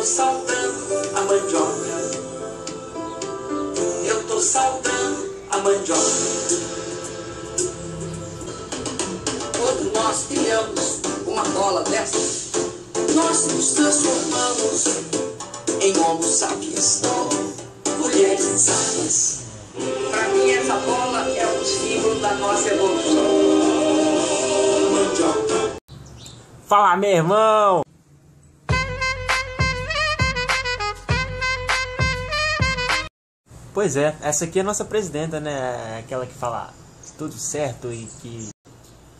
tô saltando a mandioca. Eu tô saltando a mandioca. Quando nós criamos uma bola dessas, Nós nos transformamos em homo sapiens. Mulheres sábias. para mim essa bola é o símbolo da nossa evolução. Fala, meu irmão! Pois é, essa aqui é a nossa presidenta, né? Aquela que fala tudo certo e que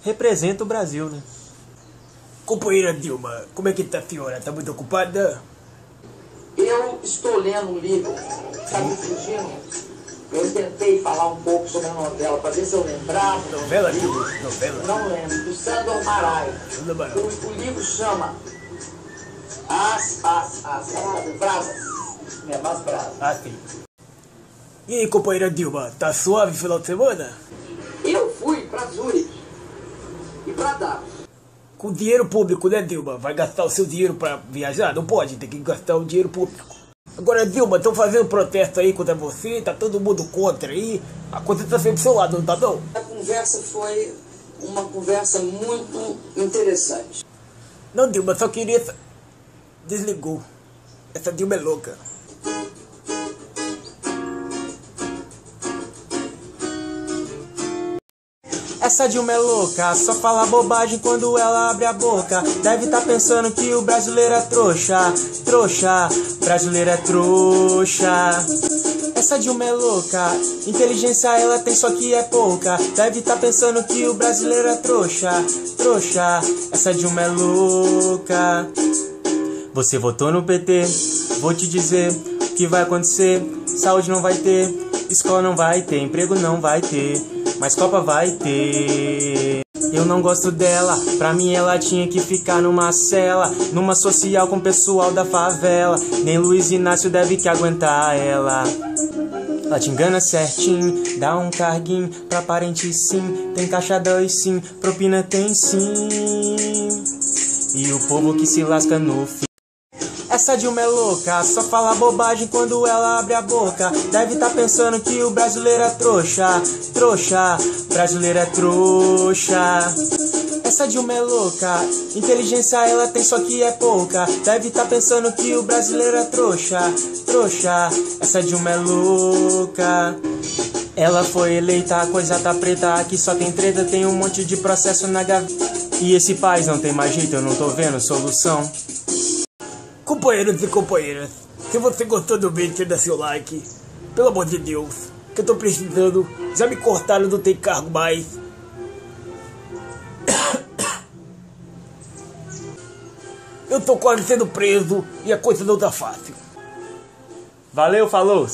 representa o Brasil, né? Companheira Dilma, como é que tá a senhora? Tá muito ocupada? Eu estou lendo um livro, está me fugindo. Eu tentei falar um pouco sobre a novela, para ver se eu lembrava. Novela, Dilma? Novela? Não lembro, do Sandor Marai. Sandor Marai. O, o livro chama As, As, As, Brasas, Brasas. É, mais Brasas. Ah, sim. E aí, companheira Dilma, tá suave final de semana? Eu fui para Zurich e para Davos. Com dinheiro público, né, Dilma? Vai gastar o seu dinheiro pra viajar? Não pode, tem que gastar o dinheiro público. Agora, Dilma, estão fazendo protesto aí contra você, tá todo mundo contra aí. A coisa tá sempre do seu lado, não tá não? A conversa foi uma conversa muito interessante. Não, Dilma, só queria... Desligou. Essa Dilma é louca. Essa Dilma é louca, só fala bobagem quando ela abre a boca. Deve tá pensando que o brasileiro é trouxa, trouxa, brasileiro é trouxa. Essa Dilma é louca, inteligência ela tem só que é pouca. Deve tá pensando que o brasileiro é trouxa, trouxa. Essa Dilma é louca. Você votou no PT, vou te dizer o que vai acontecer. Saúde não vai ter, escola não vai ter, emprego não vai ter, mas Copa vai ter. Eu não gosto dela, pra mim ela tinha que ficar numa cela, numa social com o pessoal da favela. Nem Luiz Inácio deve que aguentar ela. Ela te engana certinho, dá um carguinho pra parente sim, tem caixa dois sim, propina tem sim. E o povo que se lasca no fim. Essa Dilma é louca, só fala bobagem quando ela abre a boca. Deve tá pensando que o brasileiro é trouxa, trouxa, brasileiro é trouxa. Essa Dilma é louca, inteligência ela tem só que é pouca. Deve tá pensando que o brasileiro é trouxa, trouxa. Essa Dilma é louca. Ela foi eleita, a coisa tá preta, aqui só tem treta, tem um monte de processo na gaveta. E esse país não tem mais jeito, eu não tô vendo solução. Companheiros e companheiras, se você gostou do vídeo, dá seu like. Pelo amor de Deus, que eu tô precisando. Já me cortaram, não tem cargo mais. Eu tô quase sendo preso e a coisa não tá fácil. Valeu, falou!